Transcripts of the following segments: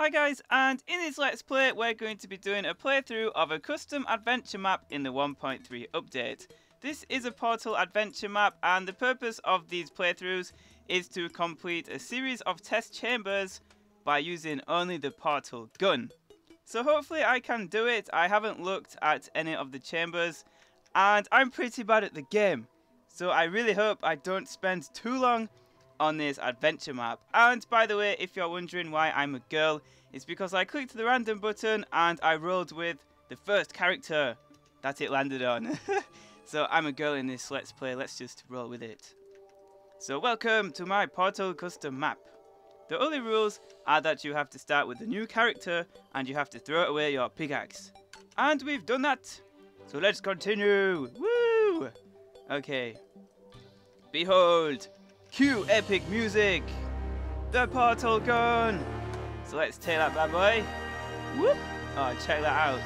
Hi guys, and in this Let's Play, we're going to be doing a playthrough of a custom adventure map in the 1.3 update. This is a Portal adventure map, and the purpose of these playthroughs is to complete a series of test chambers by using only the Portal gun. So hopefully I can do it, I haven't looked at any of the chambers, and I'm pretty bad at the game. So I really hope I don't spend too long on this adventure map. And by the way, if you're wondering why I'm a girl, it's because I clicked the random button and I rolled with the first character that it landed on. so I'm a girl in this Let's Play, let's just roll with it. So welcome to my Portal custom map. The only rules are that you have to start with a new character and you have to throw away your pickaxe. And we've done that. So let's continue. Woo! Okay. Behold, Cue epic music! The portal gun! So let's take that bad boy. Whoop! Oh, check that out.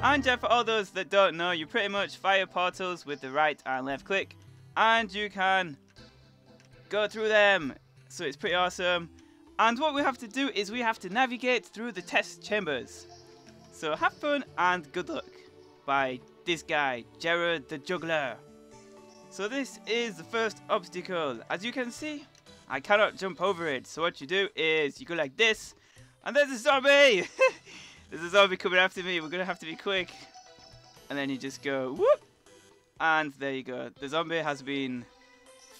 And yeah, for all those that don't know, you pretty much fire portals with the right and left click. And you can go through them. So it's pretty awesome. And what we have to do is we have to navigate through the test chambers. So have fun and good luck. By this guy, Jared the Juggler. So this is the first obstacle. As you can see, I cannot jump over it. So what you do is you go like this, and there's a zombie! there's a zombie coming after me. We're gonna have to be quick. And then you just go whoop, and there you go. The zombie has been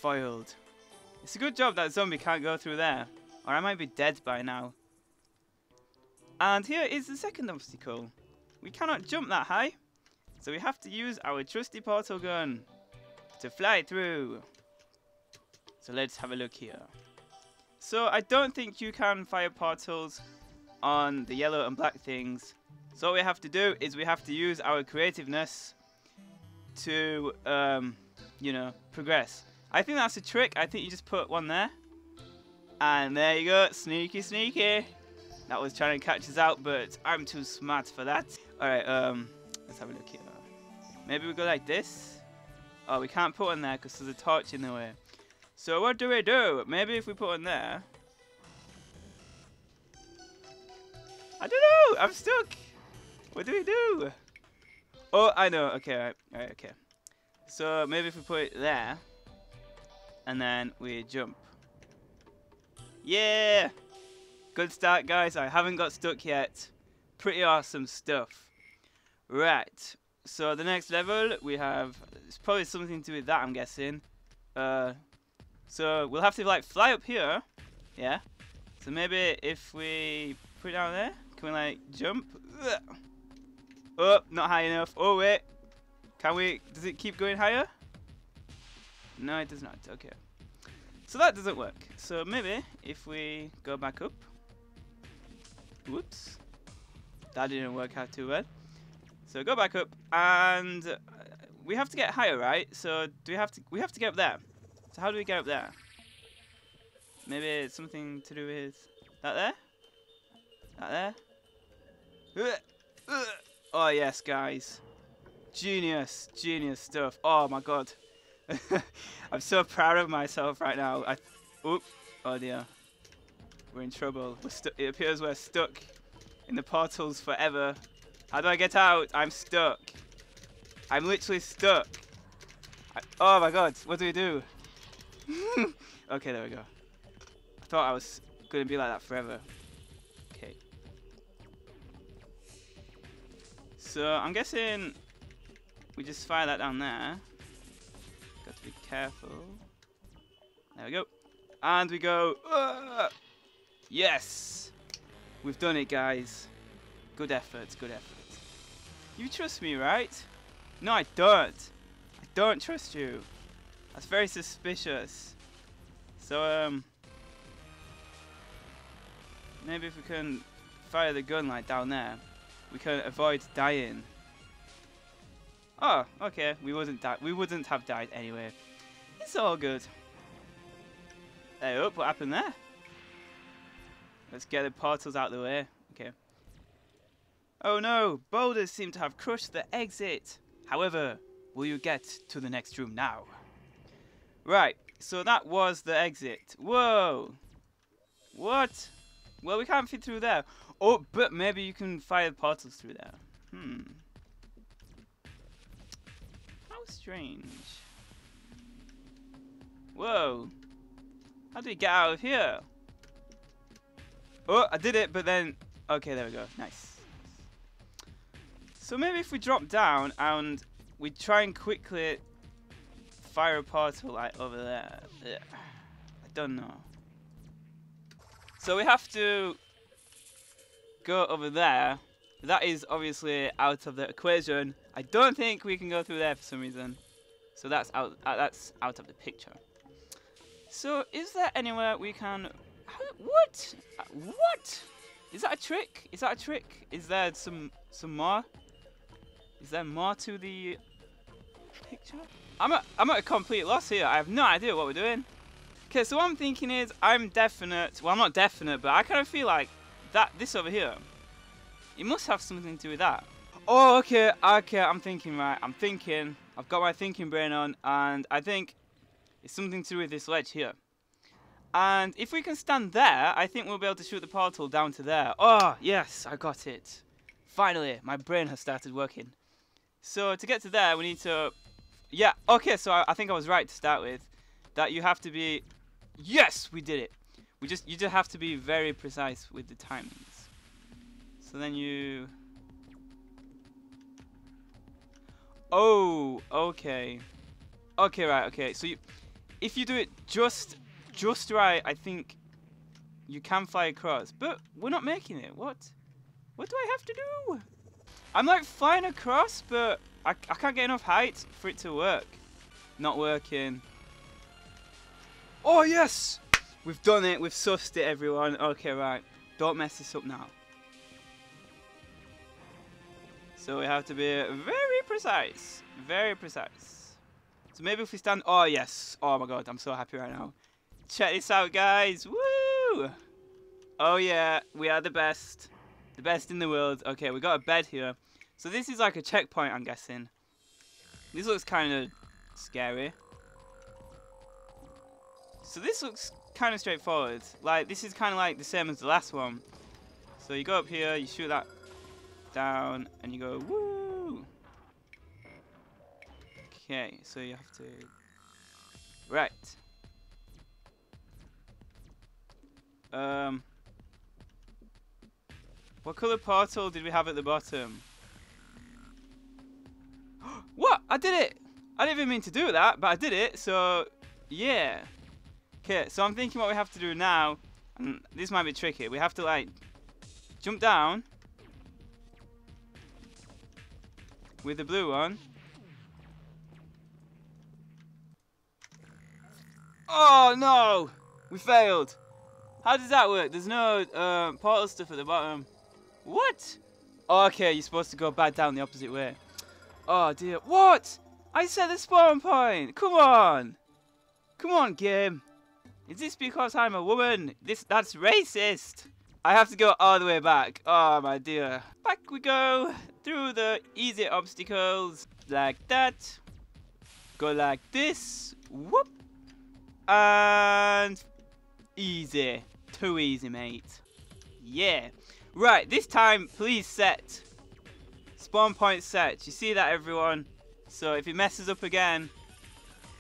foiled. It's a good job that zombie can't go through there, or I might be dead by now. And here is the second obstacle. We cannot jump that high, so we have to use our trusty portal gun to fly through. So let's have a look here. So I don't think you can fire portals on the yellow and black things. So what we have to do is we have to use our creativeness to, um, you know, progress. I think that's a trick. I think you just put one there. And there you go. Sneaky, sneaky. That was trying to catch us out, but I'm too smart for that. Alright, um, let's have a look here. Maybe we go like this. Oh, we can't put one there because there's a torch in the way. So what do we do? Maybe if we put one there. I don't know. I'm stuck. What do we do? Oh, I know. Okay, right, right, okay. So maybe if we put it there, and then we jump. Yeah! Good start, guys. I haven't got stuck yet. Pretty awesome stuff. Right so the next level we have it's probably something to do with that I'm guessing. Uh, so we'll have to like fly up here. Yeah. So maybe if we put it down there can we like jump? Ugh. oh not high enough. Oh wait. Can we does it keep going higher? No it does not. Okay. So that doesn't work. So maybe if we go back up. Whoops. That didn't work out too well so go back up, and uh, we have to get higher, right? So do we have to? We have to get up there. So how do we get up there? Maybe it's something to do with that there. That there. Oh yes, guys. Genius, genius stuff. Oh my god. I'm so proud of myself right now. I, oop, oh dear. We're in trouble. We're it appears we're stuck in the portals forever. How do I get out? I'm stuck. I'm literally stuck. I, oh my god, what do we do? okay, there we go. I thought I was going to be like that forever. Okay. So, I'm guessing we just fire that down there. Got to be careful. There we go. And we go. Uh, yes! We've done it, guys. Good effort, good effort. You trust me, right? No, I don't. I don't trust you. That's very suspicious. So, um... Maybe if we can fire the gun like down there, we can avoid dying. Oh, okay. We wouldn't die. We wouldn't have died anyway. It's all good. Hey, up! What happened there? Let's get the portals out of the way. Oh no, boulders seem to have crushed the exit. However, will you get to the next room now? Right, so that was the exit. Whoa! What? Well, we can't fit through there. Oh, but maybe you can fire portals through there. Hmm. How strange. Whoa. How do we get out of here? Oh, I did it, but then... Okay, there we go. Nice. So maybe if we drop down and we try and quickly fire a portal like over there. Ugh. I don't know. So we have to go over there. That is obviously out of the equation. I don't think we can go through there for some reason. So that's out. Uh, that's out of the picture. So is there anywhere we can? What? Uh, what? Is that a trick? Is that a trick? Is there some some more? Is there more to the picture? I'm at, I'm at a complete loss here. I have no idea what we're doing. Okay, so what I'm thinking is I'm definite. Well, I'm not definite, but I kind of feel like that this over here. It must have something to do with that. Oh, okay, okay. I'm thinking right. I'm thinking. I've got my thinking brain on, and I think it's something to do with this ledge here. And if we can stand there, I think we'll be able to shoot the portal down to there. Oh, yes, I got it. Finally, my brain has started working. So to get to there, we need to yeah, okay, so I, I, think I was right to start with. That you have to be... Yes, we did it. We just You just have to be very precise with the timings. So then you... Oh, okay. Okay, right, okay. So you, if you do it just just right, I think you can fly across. But we're not making it. What? What do I have to do? I'm like flying across, but I, I can't get enough height for it to work. Not working. Oh, yes! We've done it. We've sussed it, everyone. Okay, right. Don't mess this up now. So we have to be very precise. Very precise. So maybe if we stand... Oh, yes. Oh, my God. I'm so happy right now. Check this out, guys. Woo! Oh, yeah. We are the best. The best in the world. Okay, we got a bed here. So this is like a checkpoint, I'm guessing. This looks kind of scary. So this looks kind of straightforward. Like, this is kind of like the same as the last one. So you go up here, you shoot that down, and you go, woo! Okay, so you have to... Right. Um... What colour portal did we have at the bottom? What? I did it! I didn't even mean to do that, but I did it, so yeah. Okay, so I'm thinking what we have to do now, and this might be tricky. We have to like jump down with the blue one. Oh no! We failed. How does that work? There's no uh, portal stuff at the bottom. What? okay, you're supposed to go back down the opposite way. Oh dear. What? I said the spawn point. Come on. Come on, game. Is this because I'm a woman? This That's racist. I have to go all the way back. Oh, my dear. Back we go. Through the easy obstacles. Like that. Go like this. Whoop. And... Easy. Too easy, mate. Yeah. Right, this time, please set Spawn point set. You see that, everyone? So if it messes up again,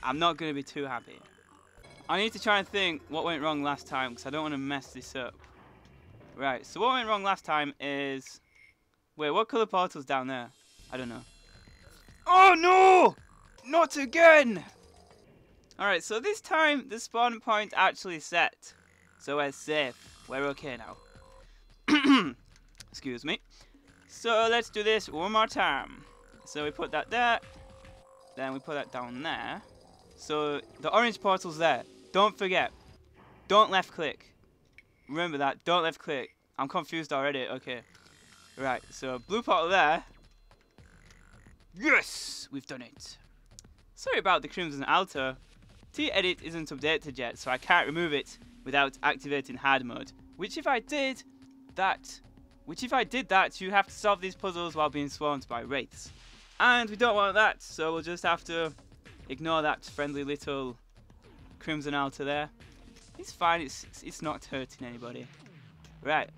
I'm not going to be too happy. I need to try and think what went wrong last time because I don't want to mess this up. Right, so what went wrong last time is... Wait, what colour portal's down there? I don't know. Oh no! Not again! Alright, so this time the spawn point actually set. So we're safe. We're okay now. Excuse me. So let's do this one more time. So we put that there. Then we put that down there. So the orange portal's there. Don't forget. Don't left click. Remember that. Don't left click. I'm confused already. Okay. Right. So blue portal there. Yes! We've done it. Sorry about the Crimson Altar. TEdit isn't updated yet, so I can't remove it without activating hard mode. Which if I did, that which if I did that, you have to solve these puzzles while being swarmed by wraiths. And we don't want that, so we'll just have to ignore that friendly little Crimson Altar there. It's fine, it's, it's not hurting anybody. Right.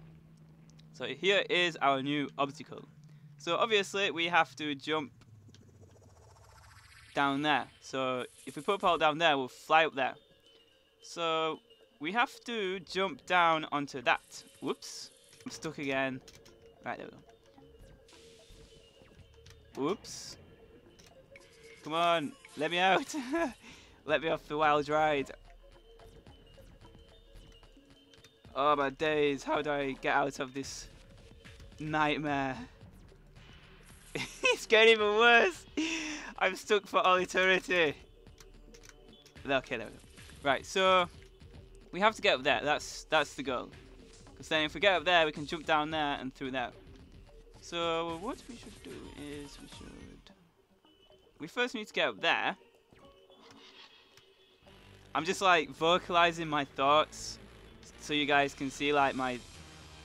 So here is our new obstacle. So obviously we have to jump down there. So if we put pole down there, we'll fly up there. So we have to jump down onto that. Whoops. I'm stuck again. Right, there we go. Whoops. Come on, let me out. let me off the wild ride. Oh my days, how do I get out of this nightmare? it's getting even worse. I'm stuck for all eternity. Okay, there we go. Right, so we have to get up there. That's that's the goal. Because then if we get up there, we can jump down there and through there. So what we should do is we should... We first need to get up there. I'm just like vocalizing my thoughts so you guys can see like my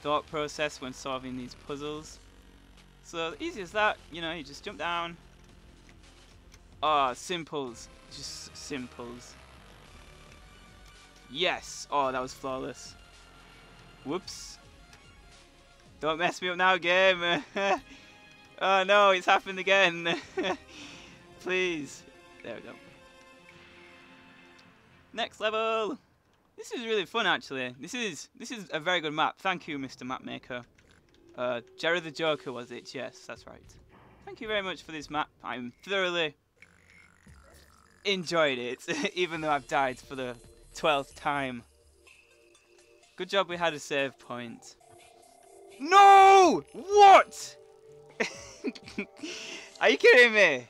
thought process when solving these puzzles. So easy as that, you know, you just jump down. Oh, simples. Just simples. Yes! Oh, that was flawless. Whoops. Don't mess me up now, game. oh no, it's happened again. Please. There we go. Next level. This is really fun, actually. This is this is a very good map. Thank you, Mr. Mapmaker. Uh, Jerry the Joker was it? Yes, that's right. Thank you very much for this map. I'm thoroughly enjoyed it, even though I've died for the 12th time. Good job we had a save point. No! What? Are you kidding me?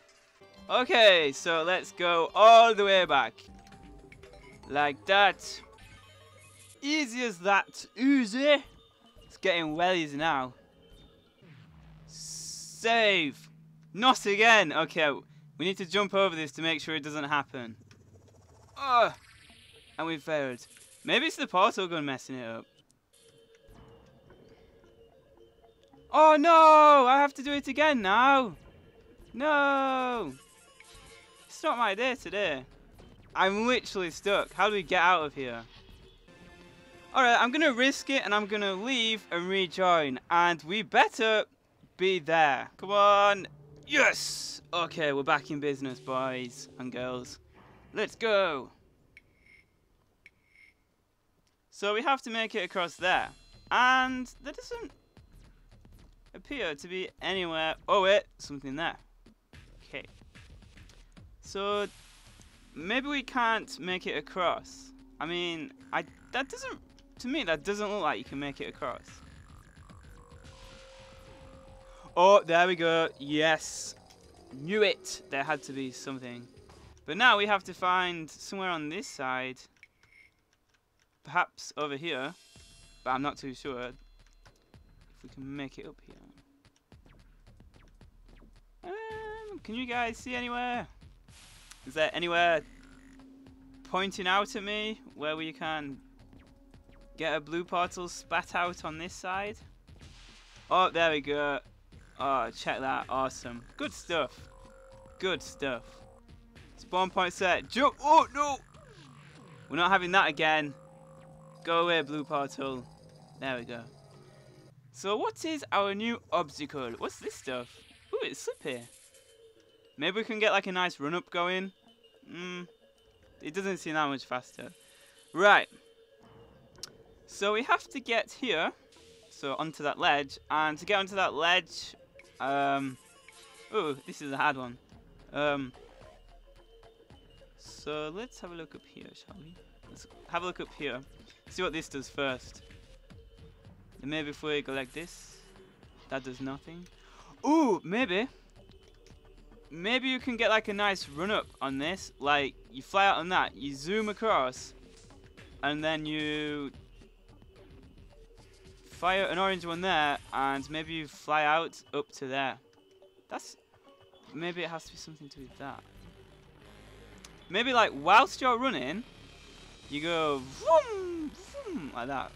Okay, so let's go all the way back. Like that. Easy as that. Easy. It's getting well easy now. Save. Not again. Okay, we need to jump over this to make sure it doesn't happen. Ugh. And we failed. Maybe it's the portal gun messing it up. Oh no! I have to do it again now! No! It's not my day today. I'm literally stuck. How do we get out of here? Alright, I'm going to risk it and I'm going to leave and rejoin. And we better be there. Come on! Yes! Okay, we're back in business, boys and girls. Let's go! So we have to make it across there. And there doesn't appear to be anywhere... Oh wait, something there. Okay. So maybe we can't make it across. I mean, I that doesn't... To me, that doesn't look like you can make it across. Oh, there we go. Yes. Knew it. There had to be something. But now we have to find somewhere on this side perhaps over here, but I'm not too sure if we can make it up here. Um, can you guys see anywhere? Is there anywhere pointing out at me where we can get a blue portal spat out on this side? Oh, there we go. Oh, check that. Awesome. Good stuff. Good stuff. Spawn point set. Jump. Oh, no. We're not having that again. Go away, blue portal. There we go. So what is our new obstacle? What's this stuff? Ooh, it's slippy. Maybe we can get like a nice run up going. Hmm. It doesn't seem that much faster. Right. So we have to get here. So onto that ledge. And to get onto that ledge... Um... Ooh, this is a hard one. Um... So let's have a look up here, shall we? Let's have a look up here. See what this does first. And maybe if we go like this, that does nothing. Ooh, maybe. Maybe you can get like a nice run up on this. Like, you fly out on that, you zoom across, and then you fire an orange one there, and maybe you fly out up to there. That's... Maybe it has to be something to do with that. Maybe like, whilst you're running, you go vroom, vroom, like that.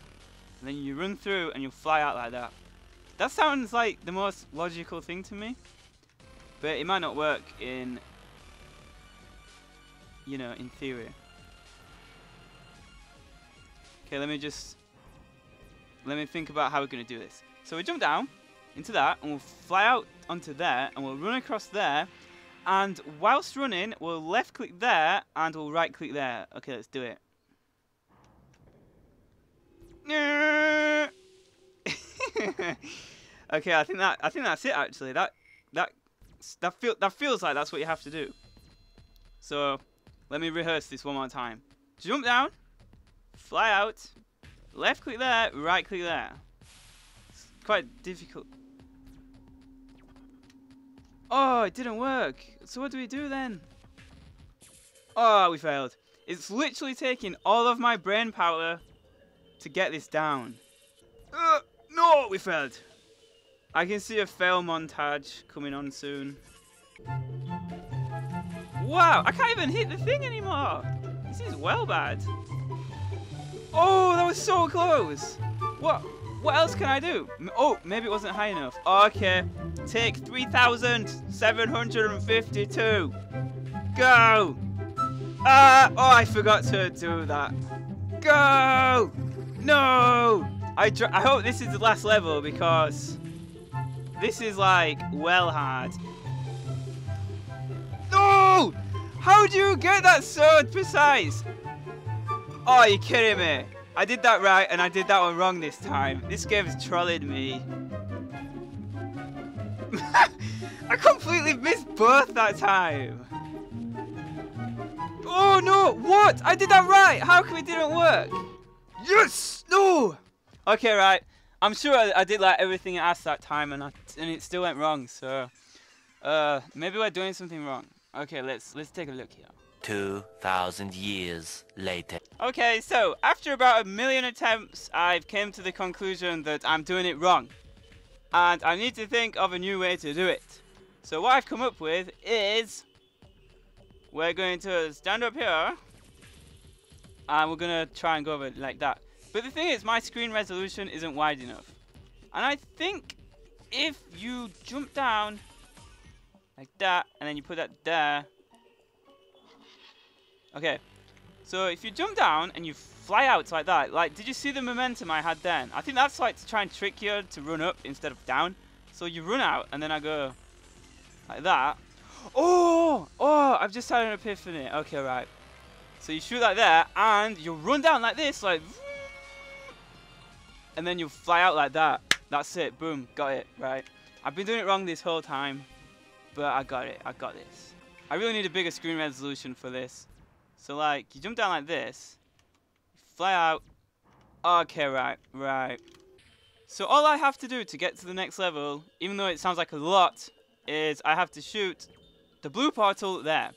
And then you run through and you fly out like that. That sounds like the most logical thing to me. But it might not work in, you know, in theory. Okay, let me just let me think about how we're going to do this. So we jump down into that, and we'll fly out onto there, and we'll run across there, and whilst running, we'll left click there, and we'll right click there. Okay, let's do it. okay, I think that I think that's it actually. That that that feel that feels like that's what you have to do. So let me rehearse this one more time. Jump down, fly out, left click there, right click there. It's quite difficult. Oh, it didn't work. So what do we do then? Oh, we failed. It's literally taking all of my brain power to get this down. Uh, no, we failed. I can see a fail montage coming on soon. Wow, I can't even hit the thing anymore. This is well bad. Oh, that was so close. What? What else can I do? Oh, maybe it wasn't high enough. Okay, take 3,752. Go. Ah, uh, oh, I forgot to do that. Go. No. I, I hope this is the last level because this is like well hard. No! How do you get that so precise? Oh, are you kidding me? I did that right and I did that one wrong this time. This game is trolling me. I completely missed both that time. Oh no, what? I did that right. How come it didn't work? Yes! No! Okay, right. I'm sure I, I did like everything I asked that time and I, and it still went wrong, so uh maybe we're doing something wrong. Okay, let's let's take a look here. 2,000 years later. Okay, so after about a million attempts, I've came to the conclusion that I'm doing it wrong. And I need to think of a new way to do it. So what I've come up with is... We're going to stand up here. And we're going to try and go over it like that. But the thing is, my screen resolution isn't wide enough. And I think if you jump down like that, and then you put that there, Okay, so if you jump down and you fly out like that, like, did you see the momentum I had then? I think that's like to try and trick you to run up instead of down. So you run out and then I go like that. Oh, oh, I've just had an epiphany. Okay, right. So you shoot like that and you run down like this, like, and then you fly out like that. That's it, boom, got it, right. I've been doing it wrong this whole time, but I got it, I got this. I really need a bigger screen resolution for this. So like, you jump down like this, fly out. Okay, right, right. So all I have to do to get to the next level, even though it sounds like a lot, is I have to shoot the blue portal there.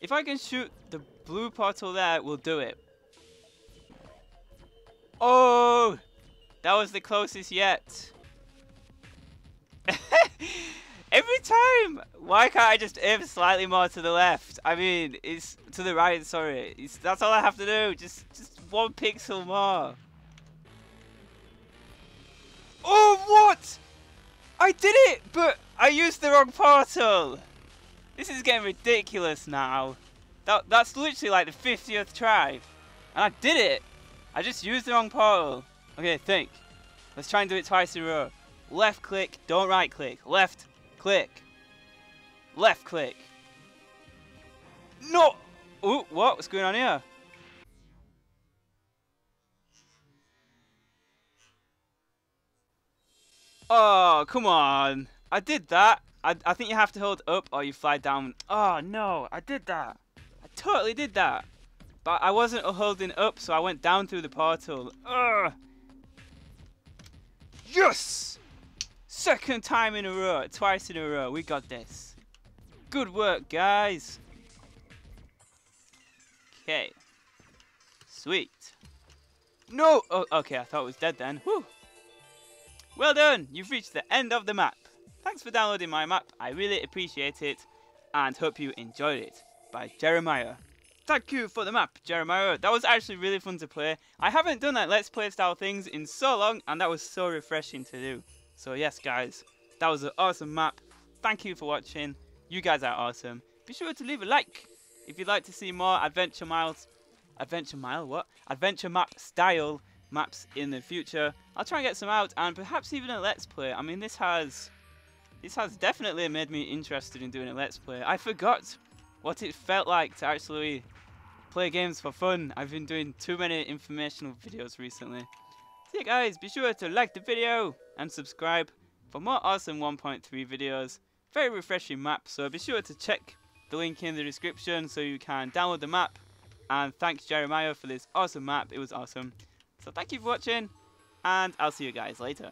If I can shoot the blue portal there, we'll do it. Oh! That was the closest yet. Every time! Why can't I just aim slightly more to the left? I mean, it's to the right, sorry. It's, that's all I have to do. Just, just one pixel more. Oh, what? I did it, but I used the wrong portal. This is getting ridiculous now. That, that's literally like the 50th try. And I did it. I just used the wrong portal. Okay, think. Let's try and do it twice in a row. Left click, don't right click. Left, click. Left click. No! Ooh, what? What's going on here? Oh, come on. I did that. I, I think you have to hold up or you fly down. Oh, no. I did that. Totally did that. But I wasn't holding up, so I went down through the portal. Ugh. Yes! Second time in a row, twice in a row, we got this. Good work, guys. Okay. Sweet. No! Oh, okay, I thought it was dead then. Whew. Well done! You've reached the end of the map. Thanks for downloading my map. I really appreciate it and hope you enjoyed it. By Jeremiah. Thank you for the map, Jeremiah. That was actually really fun to play. I haven't done that Let's Play style things in so long and that was so refreshing to do. So yes, guys, that was an awesome map. Thank you for watching. You guys are awesome. Be sure to leave a like if you'd like to see more Adventure Miles, Adventure Mile, what? Adventure Map style maps in the future. I'll try and get some out and perhaps even a let's play. I mean this has this has definitely made me interested in doing a let's play. I forgot what it felt like to actually play games for fun. I've been doing too many informational videos recently. So yeah guys, be sure to like the video and subscribe for more awesome 1.3 videos. Very refreshing map, so be sure to check the link in the description so you can download the map. And thanks Jeremiah for this awesome map, it was awesome. So thank you for watching, and I'll see you guys later.